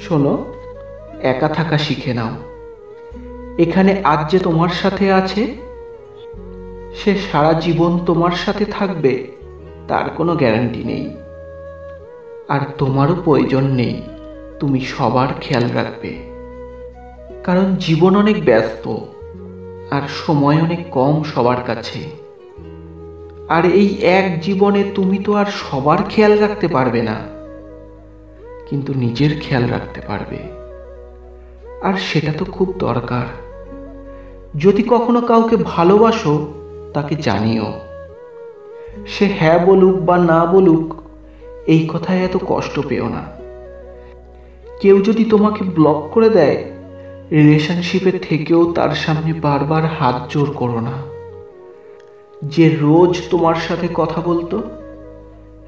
শোনো, একা থাকা শিখে নাও। এখানে আজ যে তোমার সাথে আছে, সে সারা জীবন তোমার সাথে থাকবে, তার কোনো গ্যারান্টি নেই। আর তোমারও প্রয়োজন নেই, তুমি সবার খেয়াল রাখবে। কারণ জীবন অনেক ব্যস্ত, আর সময় অনেক কম সবার কাছে। আর এই এক জীবনে তুমি তো আর সবার খেয়াল রাখতে পারবে না। কিন্তু নিজের খেয়াল রাখতে পারবে। আর সেটা তো খুব দরকার। যদি কখনো কাউকে ভালোবাসো, তাকে জানিও। সে হ্যাঁ বলুক বা না বলুক, এই কথায় এত কষ্ট পেও না। কেউ যদি তোমাকে ব্লক করে দেয় রিলেশনশিপে থেকেও তার সামনে বারবার হাত জোর করো না। যে রোজ তোমার সাথে কথা বলতো,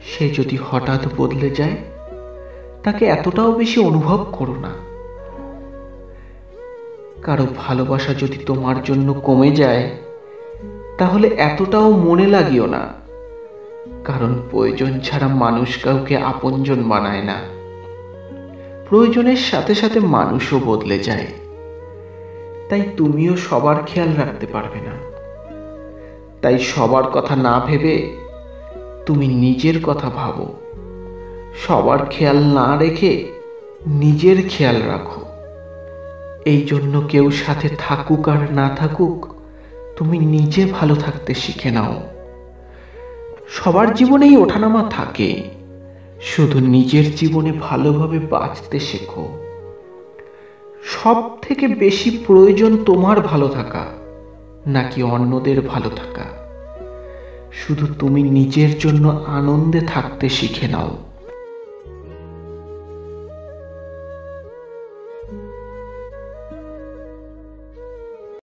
সে যদি হঠাৎ বদলে যায় তাকে এতটাও বেশি অনুভব করো না। কারও ভালোবাসা যদি তোমার জন্য কমে যায়, তাহলে এতটাও মনে লাগিও না। কারণ প্রয়োজন ছাড়া মানুষ কাউকে আপনজন বানায় না। প্রয়োজনের সাথে সাথে মানুষও বদলে যায়। তাই তুমিও সবার খেয়াল রাখতে পারবে না। তাই সবার কথা না ভেবে তুমি নিজের কথা ভাবো। সবার খেয়াল না রেখে নিজের খেয়াল রাখো। এই জন্য কেউ সাথে থাকুক আর না থাকুক, তুমি নিজে ভালো থাকতে শিখে নাও। সবার জীবনেই ওঠানামা থাকে, শুধু নিজের জীবনে ভালোভাবে বাঁচতে শেখো। সব থেকে বেশি প্রয়োজন তোমার ভালো থাকা, নাকি অন্যদের ভালো থাকা? শুধু তুমি নিজের জন্য আনন্দে থাকতে শিখে নাও।